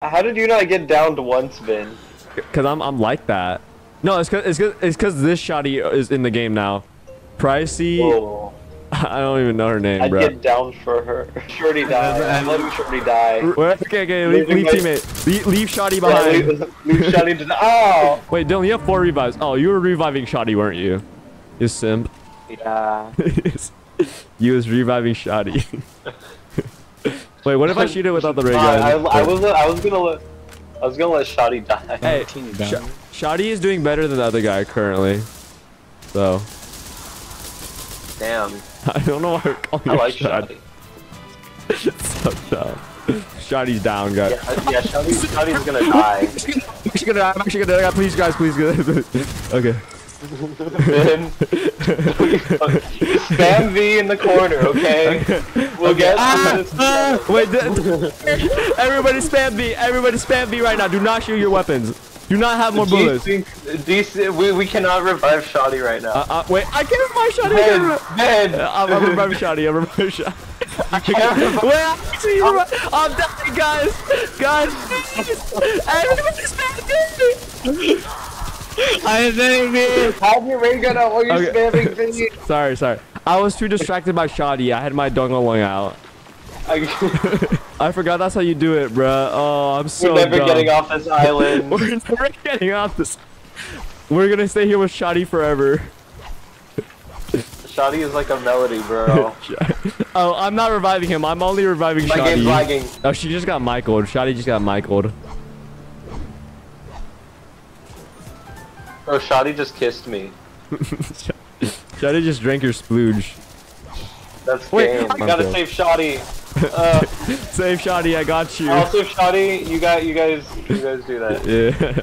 How did you not get downed once, Ben? Cause I'm I'm like that. No, it's cause it's cause, it's cause this shawty is in the game now. Pricey, Oh, I don't even know her name, I'd bro. get down for her. Shorty die. I'm letting Shorty die. Wait, okay, okay, leave, leave teammate. Leave, leave Shawty Yeah, behind. leave, leave to die. Oh! Wait, Dillon, you have four revives. Oh, you were reviving Shawty, weren't you? You simp. Yeah. you was reviving Shawty. Wait, what if I shoot it without the ray gun? I, I was I was gonna let I was gonna let Shawty die. Hey, Team Sh- Shawty is doing better than the other guy currently. So, Damn. I don't know why we're calling I him like Shawty. Shawty. so dumb. Shawty's down, guys. Yeah, uh, yeah Shawty, Shawty's gonna die. I'm actually gonna die. I'm actually gonna die. Please, guys, please, guys. okay. Ben, spam V in the corner, okay? We'll get Ah, this. Wait, everybody spam B. Everybody spam B right now. Do not shoot your weapons. Do not have more bullets. Decent, decent, we, we cannot revive Shawty right now. Uh, uh, wait, I can't revive Shawty. Ben, Ben. Uh, I'm, I'm reviving Shawty. I'm reviving Shawty. can't revive- Wait, I'm revi- I'm dying, guys. Guys, please. Everybody spam B. I think me. have your ray gun out spamming V. Sorry, sorry. I was too distracted by Shawty. I had my dongalong out. I- forgot that's how you do it, bruh. Oh, I'm so We're never dumb. getting off this island. We're never getting off this. We're gonna stay here with Shawty forever. Shawty is like a melody, bro. oh, I'm not reviving him. I'm only reviving My Shawty. game's lagging. Oh, she just got Michaeled. Shawty just got Michaeled. Bro, Shawty just kissed me. Shawty just drank your splooge. That's Wait, game. I'm gotta dead. save Shawty. Uh, Save Shawty, I got you. I'll save Shawty. You got, you guys, you guys do that. Yeah.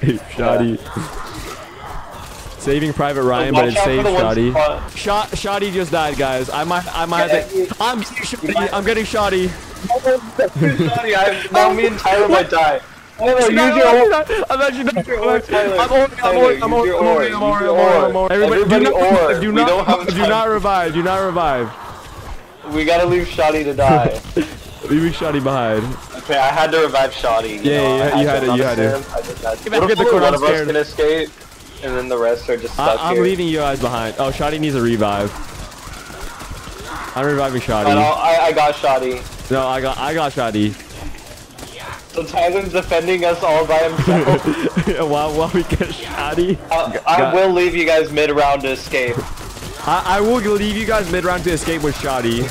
Save Shawty. Saving Private Ryan, but Watch it out for saved Shawty. spot. Shot, Shawty just died, guys. I might, I might have to. I'm getting Shawty. I'm getting Shawty. Shawty, I, now me and Tyler might die. Oh use your I'm ult. not- I'm actually not. your. I'm on, I'm Tyler, I'm use I'm on, I'm use I'm on, ore. I'm on. Everybody, Everybody do not, ore. do not, don't have do time. not revive, do not revive. We gotta leave Shawty to die. leave Shawty behind. okay, I had to revive Shawty. You Yeah, know, yeah, you had to, you had it. understand. I just had to. back What in if the corner, one I'm of us can escape, and then the rest are just stuck I, I'm here? leaving you guys behind. Oh, Shawty needs a revive. I'm reviving I, Shawty. don't- I, I got Shawty. No, I got, I got Shawty. So Tyler's defending us all by himself. while, while we get Shawty. I, I Got- will leave you guys mid round to escape. I, I will leave you guys mid round to escape with Shawty.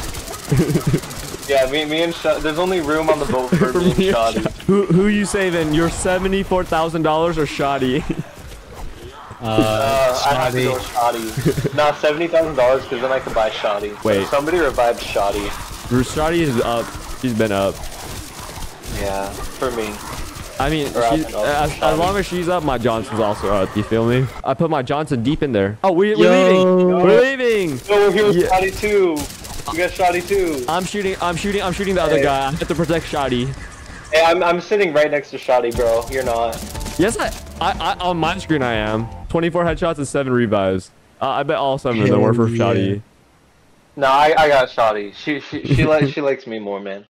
Yeah, me, me and Shawty. There's only room on the boat for, me and Me and Shawty. Shawty. Who, who you saving? Your seventy-four thousand dollars or Shawty? Uh, Uh, I have to go Shawty. with Shawty. nah, seventy thousand dollars because then I can buy Shawty. Wait. somebody revived Shawty. Shawty is up. He's been up. Yeah, for me. I mean, Or she's, I'll- I'll- as, as long as she's up, my Johnson's also up. You feel me? I put my Johnson deep in there. Oh, we, we're Yo. leaving. We're leaving. No, we're here with Yeah. Shawty too. We got Shawty too. I'm shooting. I'm shooting. I'm shooting the other guy. I have to protect Shawty. Hey, I'm I'm sitting right next to Shawty, bro. You're not. Yes, I, I, I on my screen I am. 24 headshots and seven revives. Uh, I bet all seven of them were for Hell yeah. No, I I got Shawty. She she she likes she likes me more, man.